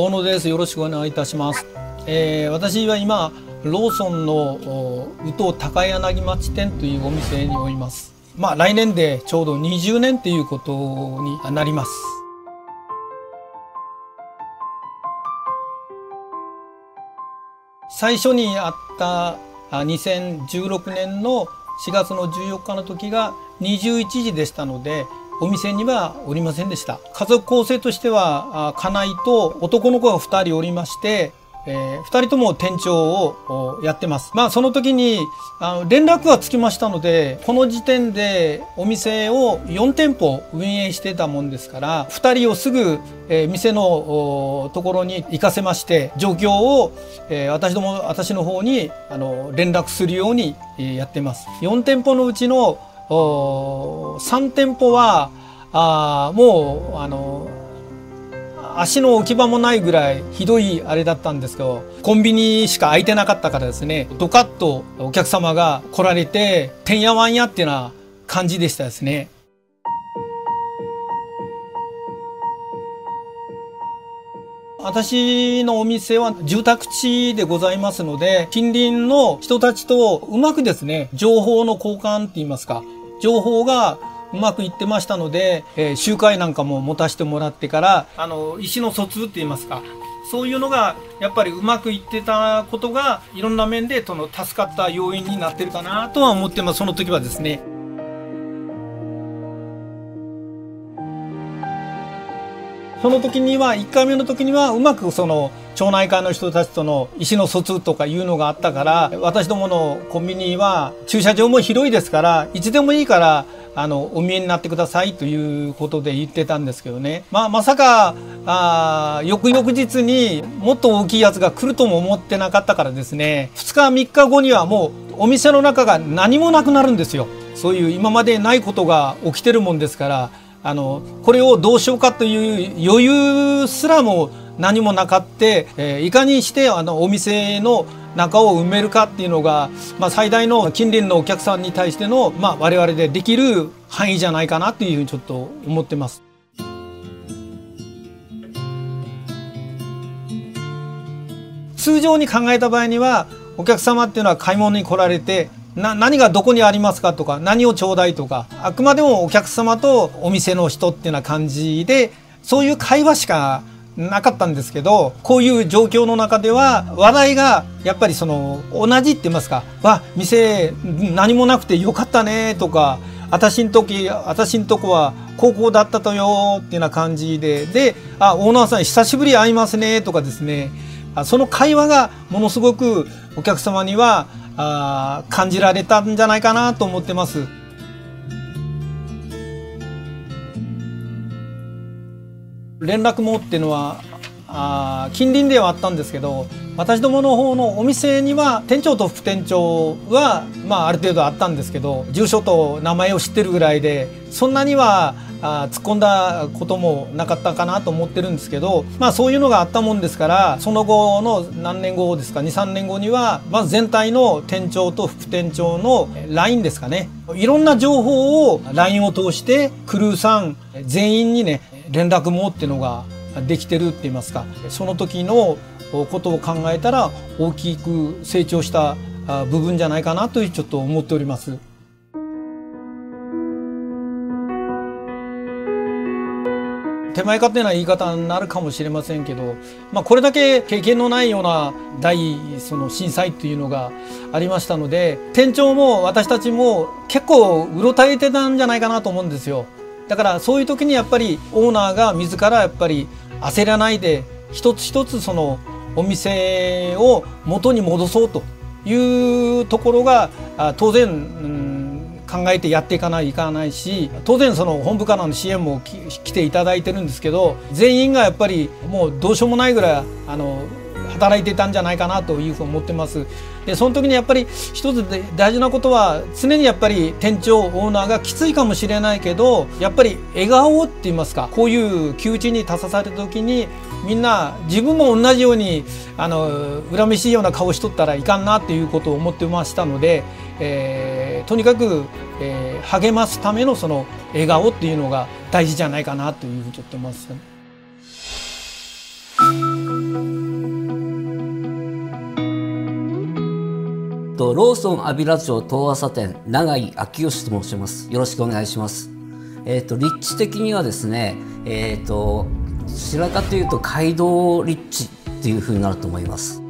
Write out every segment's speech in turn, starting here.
大野です。よろしくお願いいたします。えー、私は今、ローソンの宇都高柳町店というお店におります。まあ来年でちょうど20年っていうことになります。最初にあった2016年の4月の14日の時が21時でしたのでお店にはおりませんでした家族構成としては家内と男の子が2人おりましてえー、2人とも店長をやってます。まあその時にあの連絡がつきましたのでこの時点でお店を4店舗運営してたもんですから2人をすぐ、えー、店のところに行かせまして状況を、えー、私ども私の方にあの連絡するように、えー、やってます。4店舗のうちの3店舗はあもうあの足の置き場もないぐらいひどいあれだったんですけどコンビニしか空いてなかったからですねドカッとお客様が来られててんやわんやっていうような感じでしたですね。私のお店は住宅地でございますので、近隣の人たちとうまくですね、情報の交換って言いますか、情報がうまくいってましたので、えー、集会なんかも持たせてもらってから、あの、石の疎通って言いますか、そういうのがやっぱりうまくいってたことがいろんな面でその助かった要因になってるかなとは思ってます、その時はですね。その時には、1回目の時には、うまくその、町内会の人たちとの意思の疎通とかいうのがあったから、私どものコンビニは、駐車場も広いですから、いつでもいいから、あの、お見えになってくださいということで言ってたんですけどね。まあ、まさか、あ翌々日にもっと大きいやつが来るとも思ってなかったからですね、2日3日後にはもうお店の中が何もなくなるんですよ。そういう今までないことが起きてるもんですから、あの、これをどうしようかという余裕すらも何もなかって、えー、いかにしてあのお店の中を埋めるかっていうのが、まあ、最大の近隣のお客さんに対しての、まあ、我々でできる範囲じゃないかなっていうふうにちょっと思ってます。通常に考えた場合にはお客様っていうのは買い物に来られてな何がどこにありますかとか何をちょうだいとかあくまでもお客様とお店の人っていうような感じでそういう会話しかなかったんですけどこういう状況の中では話題がやっぱりその同じって言いますか「わ店何もなくてよかったね」とか「私ん時私んとこは高校だったとよ」っていうような感じでで「あオーナーさん久しぶり会いますね」とかですね。その会話がものすごくお客様にはあ感じられたんじゃないかなと思ってます。連絡網っていうのはあ近隣ではあったんですけど私どもの方のお店には店長と副店長は、まあ、ある程度あったんですけど住所と名前を知ってるぐらいでそんなにはあ突っ込んだこともなかったかなと思ってるんですけど、まあ、そういうのがあったもんですからその後の何年後ですか23年後にはまず全体の店長と副店長の LINE ですかねいろんな情報を LINE を通してクルーさん全員にね連絡網っていうのができてるって言いますかその時のことを考えたら大きく成長した部分じゃないかなというちょっと思っております。手前勝手な言い方になるかもしれませんけど、まあ、これだけ経験のないような大その震災っていうのがありましたので店長も私たちも結構うろたえてたんじゃないかなと思うんですよ。だからそういう時にやっぱりオーナーが自らやっぱり焦らないで一つ一つそのお店を元に戻そうというところが当然、うん、考えてやっていかないいかないし当然その本部からの支援も来ていただいてるんですけど全員がやっぱりもうどうしようもないぐらいあの働いてたんじゃないかなというふうに思ってます。でその時にやっぱり一つで大事なことは常にやっぱり店長オーナーがきついかもしれないけどやっぱり笑顔って言いますかこういう窮地に立たされた時にみんな自分も同じようにあの恨めしいような顔しとったらいかんなっていうことを思ってましたので、えー、とにかく、えー、励ますためのその笑顔っていうのが大事じゃないかなというふうにちょっと思います、ね。とローソン安平町東朝店永井昭義と申します。よろしくお願いします。えっ、ー、と立地的にはですねえっ、ー、と白かというと街道立地っていうふうになると思います。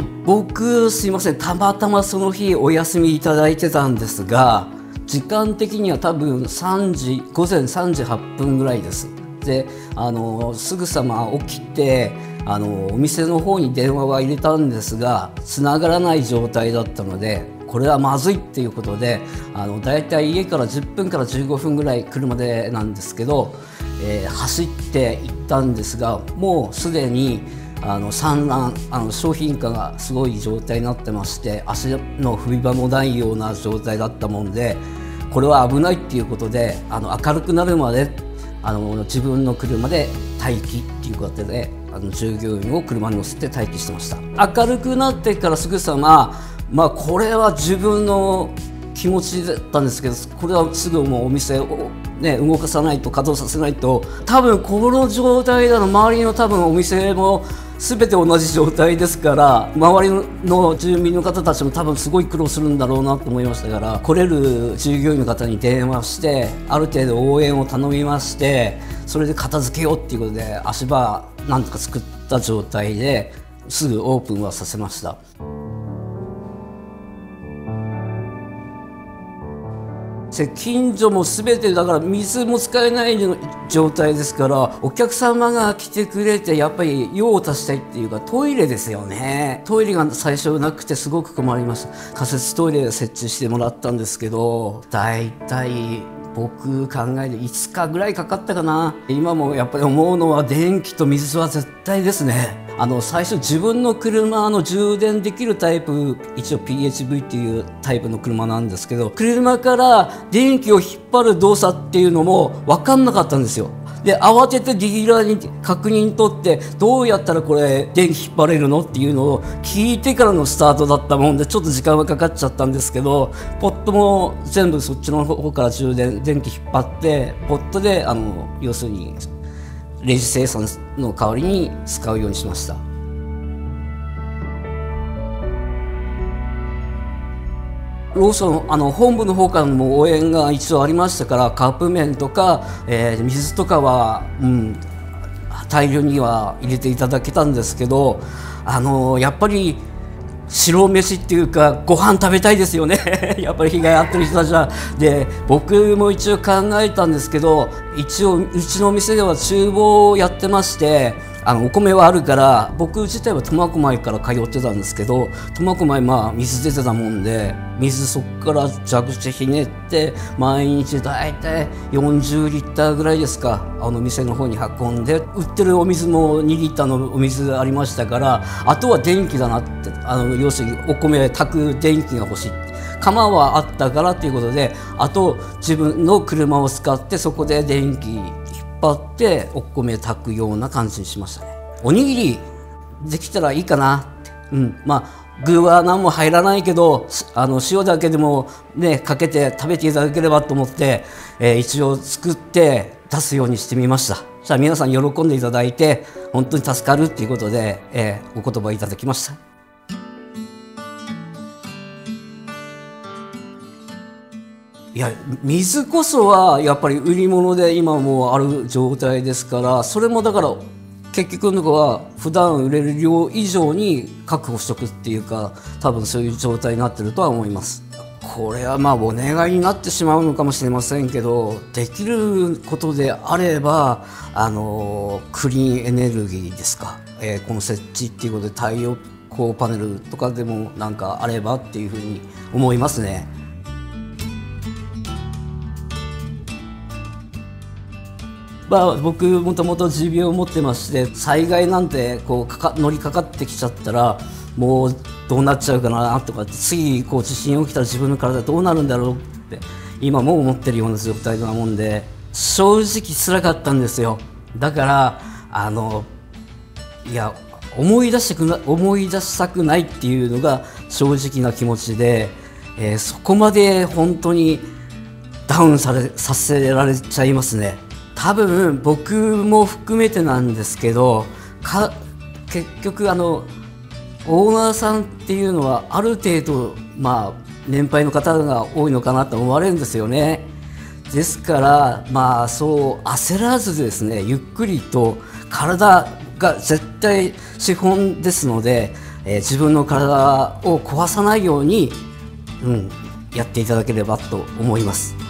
と僕すいません。たまたまその日お休みいただいてたんですが時間的には多分3時午前3時8分ぐらいです。であのすぐさま起きてあのお店の方に電話は入れたんですが繋がらない状態だったのでこれはまずいっていうことであのだいたい家から10分から15分ぐらい車でなんですけど、えー、走って行ったんですがもうすでにあの産卵あの商品化がすごい状態になってまして足の踏み場もないような状態だったもんでこれは危ないっていうことであの明るくなるまであの自分の車で待機っていうことであの従業員を車に乗せて待機してました。明るくなってからすぐさままあこれは自分の気持ちだったんですけどこれはすぐもうお店を、ね、動かさないと稼働させないと多分この状態だと周りの多分お店も全て同じ状態ですから周りの住民の方たちも多分すごい苦労するんだろうなと思いましたから来れる従業員の方に電話してある程度応援を頼みましてそれで片付けようっていうことで足場なんとか作った状態ですぐオープンはさせました。近所も全てだから水も使えない状態ですからお客様が来てくれてやっぱり用を足したいっていうかトイレですよね。トイレが最初なくてすごく困りました仮設トイレ設置してもらったんですけどだいたい僕考えて5日ぐらいかかったかな。今もやっぱり思うのは電気と水は絶対ですね。あの最初自分の車の充電できるタイプ一応 PHV っていうタイプの車なんですけど車から電気を引っ張る動作っていうのも分かんなかったんですよ。で慌ててディーラーに確認取ってどうやったらこれ電気引っ張れるのっていうのを聞いてからのスタートだったもんでちょっと時間はかかっちゃったんですけどポットも全部そっちの方から充電電気引っ張ってポットであの要するにレジ生産の代わりに使うようにしました。ローソンあの本部の方からも応援が一応ありましたからカップ麺とか、えー、水とかは、うん、大量には入れていただけたんですけどあのやっぱり白飯っていうかご飯食べたいですよね。やっぱり被害遭ってる人たちは。で僕も一応考えたんですけど一応うちのお店では厨房をやってましてあのお米はあるから僕自体は苫小牧から通ってたんですけど苫小牧まあ水出てたもんで水そこから蛇口ひねって毎日大体40リッターぐらいですかあの店の方に運んで売ってるお水も2リッターのお水ありましたからあとは電気だなってあの要するにお米炊く電気が欲しい。釜はあったからということであと自分の車を使ってそこで電気張ってお米炊くような感じにしましたね。おにぎりできたらいいかなって。うん。まあ具は何も入らないけどあの塩だけでもねかけて食べていただければと思って、えー、一応作って出すようにしてみました。じゃあ皆さん喜んでいただいて本当に助かるっていうことで、えー、お言葉いただきました。いや水こそはやっぱり売り物で今もある状態ですからそれもだから結局のとこは普段売れる量以上に確保しとくっていうか多分そういう状態になってるとは思いますこれはまあお願いになってしまうのかもしれませんけどできることであればあのクリーンエネルギーですか、えー、この設置っていうことで太陽光パネルとかでもなんかあればっていうふうに思いますね。まあ、僕もともと持病を持ってまして災害なんてこうかか乗りかかってきちゃったらもうどうなっちゃうかなとか次こう地震起きたら自分の体どうなるんだろうって今も思ってるような状態なもんで正直つらかったんですよだからあのいや思い出したくな思い出したくないっていうのが正直な気持ちで、えー、そこまで本当にダウンされさせられちゃいますね。多分僕も含めてなんですけどか結局あのオーナーさんっていうのはある程度まあ年配の方が多いのかなと思われるんですよね。ですからまあそう焦らずですねゆっくりと体が絶対資本ですので、えー、自分の体を壊さないように、うん、やっていただければと思います。